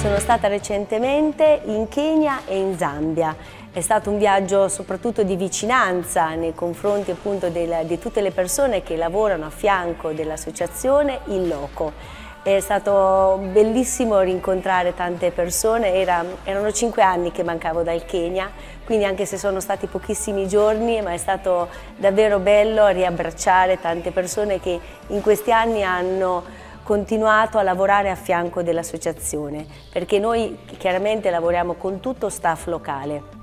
Sono stata recentemente in Kenya e in Zambia. È stato un viaggio soprattutto di vicinanza nei confronti appunto del, di tutte le persone che lavorano a fianco dell'associazione in loco. È stato bellissimo rincontrare tante persone, Era, erano cinque anni che mancavo dal Kenya, quindi anche se sono stati pochissimi giorni, ma è stato davvero bello riabbracciare tante persone che in questi anni hanno continuato a lavorare a fianco dell'associazione, perché noi chiaramente lavoriamo con tutto staff locale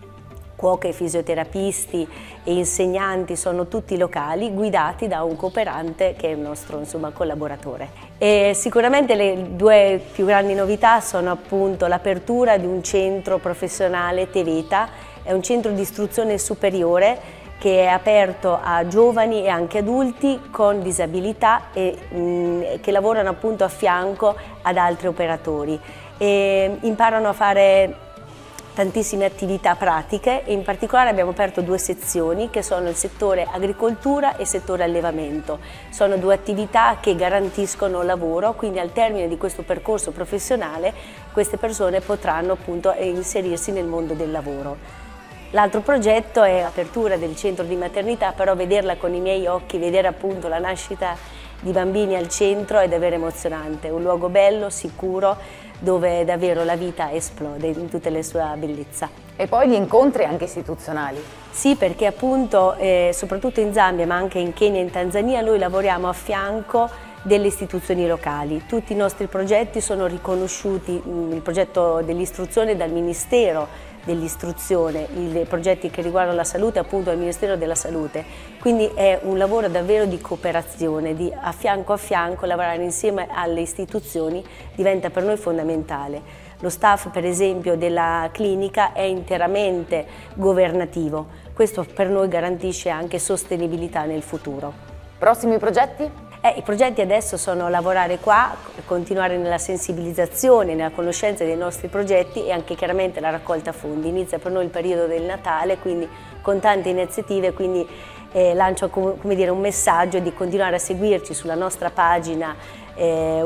cuoche, fisioterapisti e insegnanti sono tutti locali, guidati da un cooperante che è il nostro insomma, collaboratore. E sicuramente le due più grandi novità sono appunto l'apertura di un centro professionale Teveta, è un centro di istruzione superiore che è aperto a giovani e anche adulti con disabilità e mh, che lavorano appunto a fianco ad altri operatori e imparano a fare tantissime attività pratiche e in particolare abbiamo aperto due sezioni che sono il settore agricoltura e il settore allevamento. Sono due attività che garantiscono lavoro, quindi al termine di questo percorso professionale queste persone potranno appunto inserirsi nel mondo del lavoro. L'altro progetto è l'apertura del centro di maternità, però vederla con i miei occhi, vedere appunto la nascita di bambini al centro è davvero emozionante, un luogo bello, sicuro, dove davvero la vita esplode in tutta la sua bellezza. E poi gli incontri anche istituzionali? Sì, perché appunto, eh, soprattutto in Zambia, ma anche in Kenya e in Tanzania, noi lavoriamo a fianco delle istituzioni locali. Tutti i nostri progetti sono riconosciuti, il progetto dell'istruzione dal Ministero dell'istruzione, i progetti che riguardano la salute appunto al Ministero della Salute, quindi è un lavoro davvero di cooperazione, di a fianco a fianco lavorare insieme alle istituzioni diventa per noi fondamentale. Lo staff per esempio della clinica è interamente governativo, questo per noi garantisce anche sostenibilità nel futuro. Prossimi progetti? Eh, I progetti adesso sono lavorare qua, continuare nella sensibilizzazione, nella conoscenza dei nostri progetti e anche chiaramente la raccolta fondi. Inizia per noi il periodo del Natale, quindi con tante iniziative, quindi eh, lancio dire, un messaggio di continuare a seguirci sulla nostra pagina eh,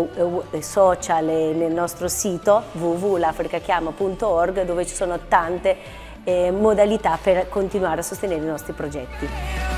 social e nel nostro sito www.lafricachiama.org dove ci sono tante eh, modalità per continuare a sostenere i nostri progetti.